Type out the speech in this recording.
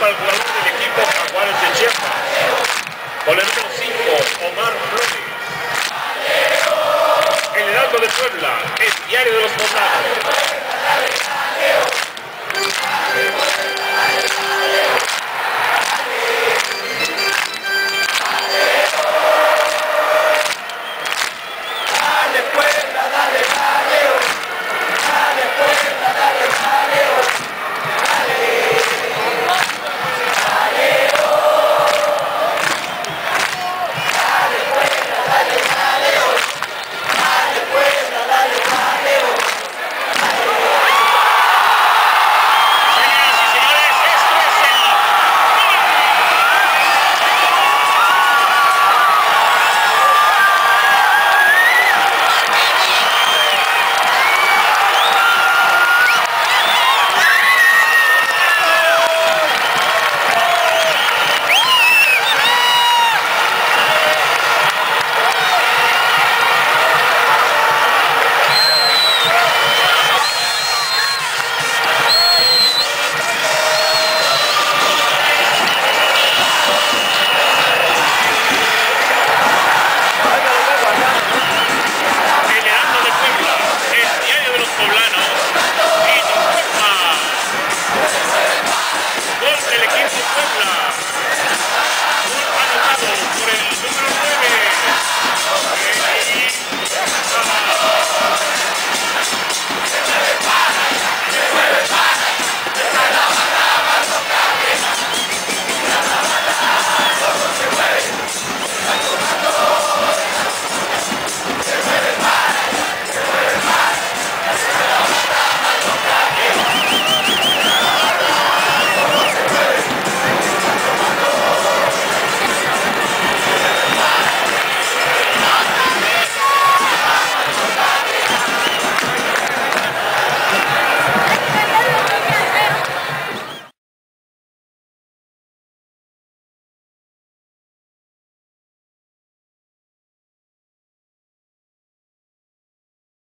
para el jugador del equipo Jaguares de Chiapas. Con el número 5, Omar Flores. El Heraldo de Puebla, el diario de los poblados.